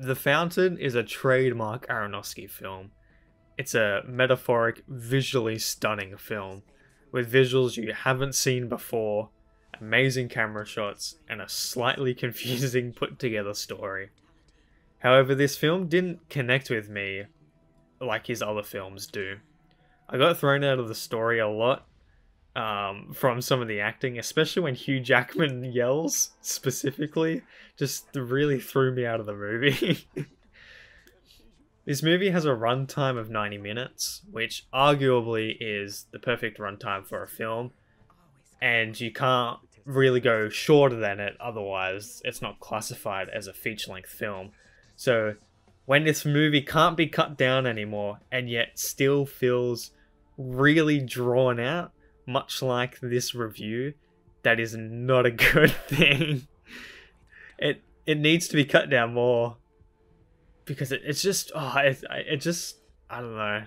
The Fountain is a trademark Aronofsky film. It's a metaphoric, visually stunning film with visuals you haven't seen before, amazing camera shots, and a slightly confusing put together story. However, this film didn't connect with me like his other films do. I got thrown out of the story a lot um, from some of the acting, especially when Hugh Jackman yells specifically, just really threw me out of the movie. this movie has a runtime of 90 minutes, which arguably is the perfect runtime for a film, and you can't really go shorter than it, otherwise, it's not classified as a feature length film. So, when this movie can't be cut down anymore and yet still feels really drawn out, much like this review, that is not a good thing. It it needs to be cut down more because it, it's just oh it, it just I don't know.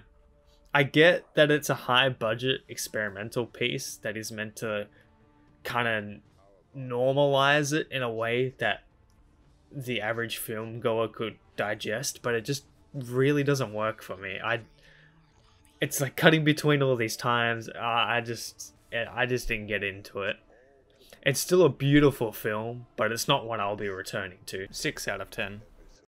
I get that it's a high budget experimental piece that is meant to kind of normalize it in a way that the average film goer could digest, but it just really doesn't work for me. I it's like cutting between all these times. Uh, I just I just didn't get into it. It's still a beautiful film, but it's not one I'll be returning to. 6 out of 10.